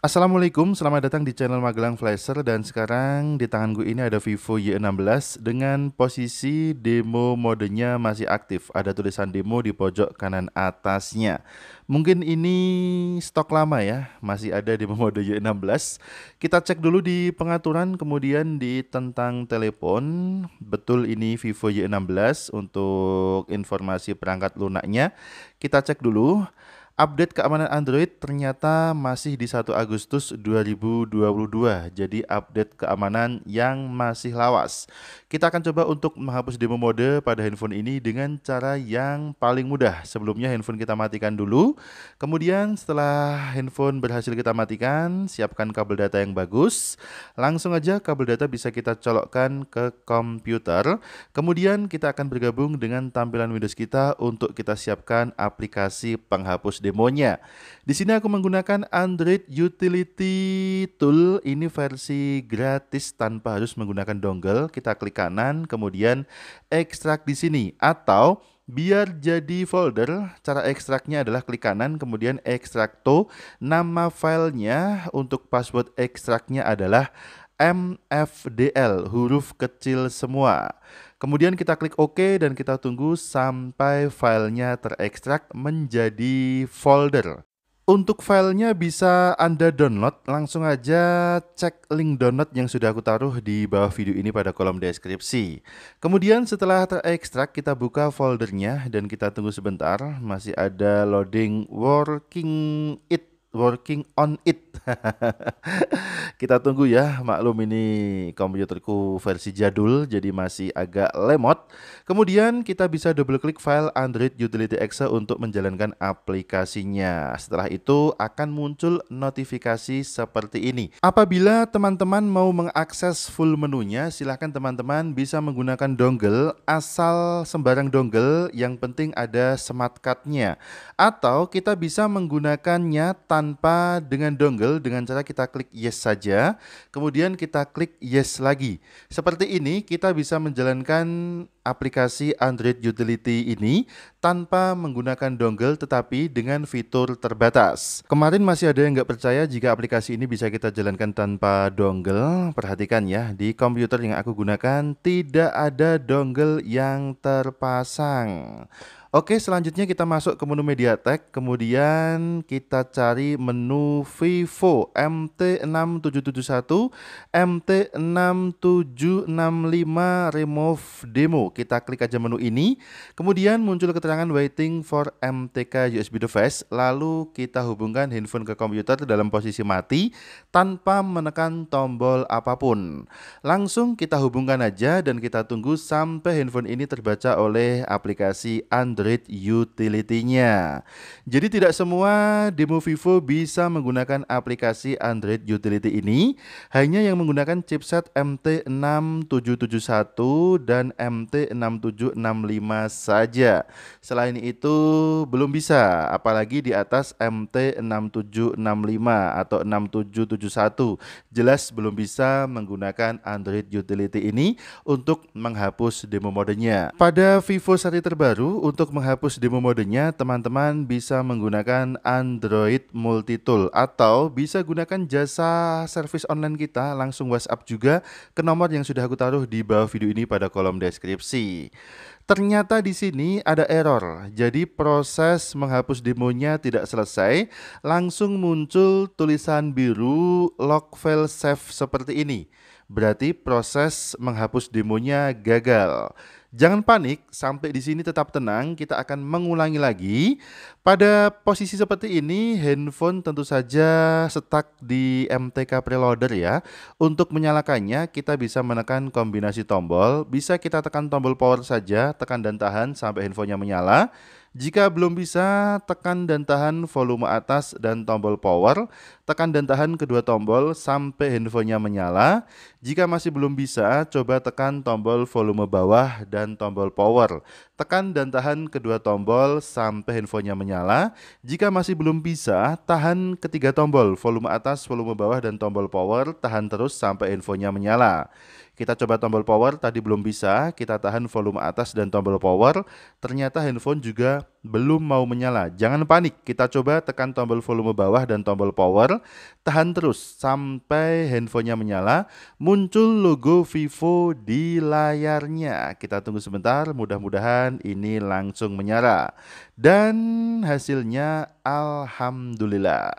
Assalamualaikum, selamat datang di channel Magelang Flasher dan sekarang di tangan gue ini ada Vivo Y16 dengan posisi demo modenya masih aktif. Ada tulisan demo di pojok kanan atasnya. Mungkin ini stok lama ya, masih ada demo mode Y16. Kita cek dulu di pengaturan kemudian di tentang telepon. Betul ini Vivo Y16 untuk informasi perangkat lunaknya. Kita cek dulu. Update keamanan Android ternyata masih di 1 Agustus 2022. Jadi update keamanan yang masih lawas. Kita akan coba untuk menghapus demo mode pada handphone ini dengan cara yang paling mudah. Sebelumnya handphone kita matikan dulu. Kemudian setelah handphone berhasil kita matikan, siapkan kabel data yang bagus. Langsung aja kabel data bisa kita colokkan ke komputer. Kemudian kita akan bergabung dengan tampilan Windows kita untuk kita siapkan aplikasi penghapus demo demonya. Di sini aku menggunakan Android Utility Tool. Ini versi gratis tanpa harus menggunakan dongle. Kita klik kanan, kemudian ekstrak di sini atau Biar jadi folder, cara ekstraknya adalah klik kanan, kemudian ekstrak to. Nama filenya untuk password ekstraknya adalah MFDL, huruf kecil semua. Kemudian kita klik OK dan kita tunggu sampai filenya terekstrak menjadi folder. Untuk filenya bisa Anda download, langsung aja cek link download yang sudah aku taruh di bawah video ini pada kolom deskripsi. Kemudian setelah terekstrak, kita buka foldernya dan kita tunggu sebentar, masih ada loading working it working on it. Kita tunggu ya, maklum ini komputerku versi jadul jadi masih agak lemot. Kemudian kita bisa double klik file Android Utility Exe untuk menjalankan aplikasinya. Setelah itu akan muncul notifikasi seperti ini. Apabila teman-teman mau mengakses full menunya, silahkan teman-teman bisa menggunakan dongle asal sembarang dongle yang penting ada smart card-nya. Atau kita bisa menggunakannya tanpa dengan dongle dengan cara kita klik yes saja, kemudian kita klik yes lagi. Seperti ini kita bisa menjalankan aplikasi Android Utility ini tanpa menggunakan dongle tetapi dengan fitur terbatas. Kemarin masih ada yang nggak percaya jika aplikasi ini bisa kita jalankan tanpa dongle. Perhatikan ya, di komputer yang aku gunakan tidak ada dongle yang terpasang. Oke, selanjutnya kita masuk ke menu MediaTek, kemudian kita cari menu Vivo MT6771, MT6765 Remove Demo. Kita klik aja menu ini, kemudian muncul keterangan waiting for MTK USB device, lalu kita hubungkan handphone ke komputer dalam posisi mati tanpa menekan tombol apa pun. Langsung kita hubungkan aja dan kita tunggu sampai handphone ini terbaca oleh aplikasi Android Android utility-nya. Jadi tidak semua demo Vivo bisa menggunakan aplikasi Android utility ini, hanya yang menggunakan chipset MT6771 dan MT6765 saja. Selain itu belum bisa, apalagi di atas MT6765 atau 6771. Jelas belum bisa menggunakan Android utility ini untuk menghapus demo modenya. Pada Vivo seri terbaru untuk untuk menghapus demo modenya, teman-teman bisa menggunakan Android Multitool atau bisa gunakan jasa service online kita langsung WhatsApp juga ke nomor yang sudah aku taruh di bawah video ini pada kolom deskripsi. Ternyata di sini ada error. Jadi proses menghapus demonya tidak selesai, langsung muncul tulisan biru log file save seperti ini. Berarti proses menghapus demonya gagal. Jangan panik, sampai di sini tetap tenang. Kita akan mengulangi lagi. Pada posisi seperti ini, handphone tentu saja stuck di MTK preloader ya. Untuk menyalakannya, kita bisa menekan kombinasi tombol. Bisa kita tekan tombol power saja, tekan dan tahan sampai handphonenya menyala. Jika belum bisa, tekan dan tahan volume atas dan tombol power. Tekan dan tahan kedua tombol sampai handphonenya menyala. Jika masih belum bisa, coba tekan tombol volume bawah dan tombol power. Tekan dan tahan kedua tombol sampai handphonenya menyala. Jika masih belum bisa, tahan ketiga tombol, volume atas, volume bawah, dan tombol power, tahan terus sampai handphonenya menyala. Kita coba tombol power, tadi belum bisa, kita tahan volume atas dan tombol power, ternyata handphone juga belum mau menyala. Jangan panik, kita coba tekan tombol volume bawah dan tombol power, tahan terus sampai handphonenya menyala, muncul logo Vivo di layarnya. Kita tunggu sebentar, mudah-mudahan ini langsung menyala. Dan hasilnya Alhamdulillah,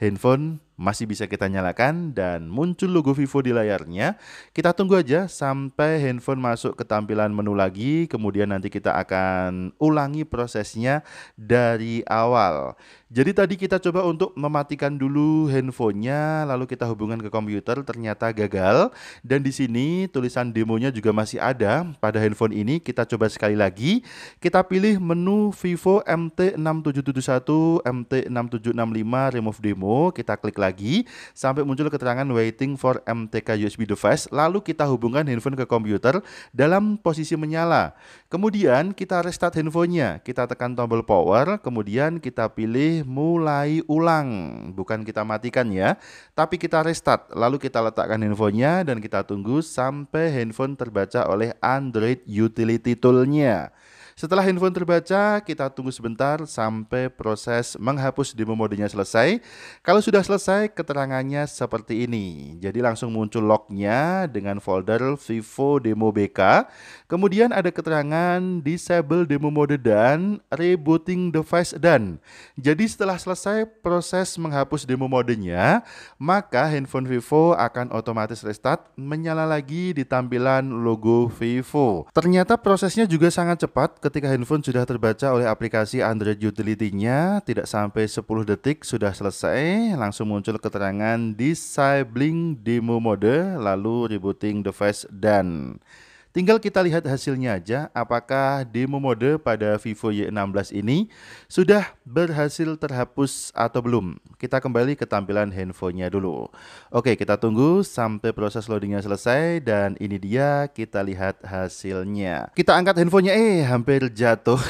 handphone masih bisa kita nyalakan dan muncul logo Vivo di layarnya. Kita tunggu aja sampai handphone masuk ke tampilan menu lagi, kemudian nanti kita akan ulangi prosesnya dari awal. Jadi tadi kita coba untuk mematikan dulu handphonenya, lalu kita hubungkan ke komputer, ternyata gagal. Dan di sini tulisan demonya juga masih ada pada handphone ini. Kita coba sekali lagi. Kita pilih menu Vivo MT6771, MT6765 Remove Demo. Kita klik lagi sampai muncul keterangan Waiting for MTK USB device. Lalu kita hubungkan handphone ke komputer dalam posisi menyala. Kemudian kita restart handphonenya. Kita tekan tombol power, kemudian kita pilih mulai ulang, bukan kita matikan ya, tapi kita restart, lalu kita letakkan handphonenya dan kita tunggu sampai handphone terbaca oleh Android Utility Tool-nya. Setelah handphone terbaca, kita tunggu sebentar sampai proses menghapus demo modenya selesai. Kalau sudah selesai, keterangannya seperti ini. Jadi langsung muncul lognya dengan folder Vivo Demo BK. Kemudian ada keterangan disable demo mode dan rebooting device dan. Jadi setelah selesai proses menghapus demo modenya, maka handphone Vivo akan otomatis restart menyala lagi di tampilan logo Vivo. Ternyata prosesnya juga sangat cepat ketika handphone sudah terbaca oleh aplikasi Android Utility-nya, tidak sampai 10 detik sudah selesai, langsung muncul keterangan disabling demo mode, lalu rebooting device dan. Tinggal kita lihat hasilnya aja apakah demo mode pada Vivo Y16 ini sudah berhasil terhapus atau belum. Kita kembali ke tampilan handphonenya dulu. Oke, kita tunggu sampai proses loadingnya selesai dan ini dia kita lihat hasilnya. Kita angkat handphonenya, eh hampir jatuh.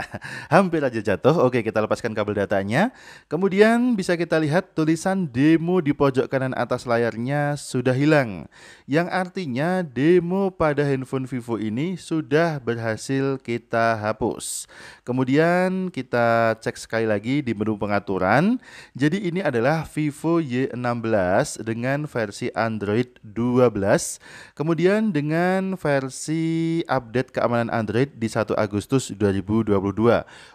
hampir aja jatuh. Oke, kita lepaskan kabel datanya. Kemudian bisa kita lihat tulisan demo di pojok kanan atas layarnya sudah hilang. Yang artinya demo pada handphone handphone Vivo ini sudah berhasil kita hapus. Kemudian kita cek sekali lagi di menu pengaturan. Jadi ini adalah Vivo Y16 dengan versi Android 12. Kemudian dengan versi update keamanan Android di 1 Agustus 2022.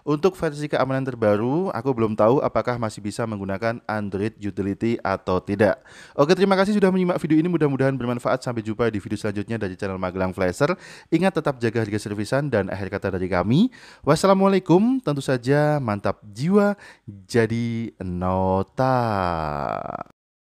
Untuk versi keamanan terbaru, aku belum tahu apakah masih bisa menggunakan Android Utility atau tidak. Oke, terima kasih sudah menyimak video ini. Mudah-mudahan bermanfaat. Sampai jumpa di video selanjutnya dari channel Magelang Flasher. Ingat tetap jaga harga servisan dan akhir kata dari kami. Wassalamualaikum. Tentu saja mantap jiwa jadi nota.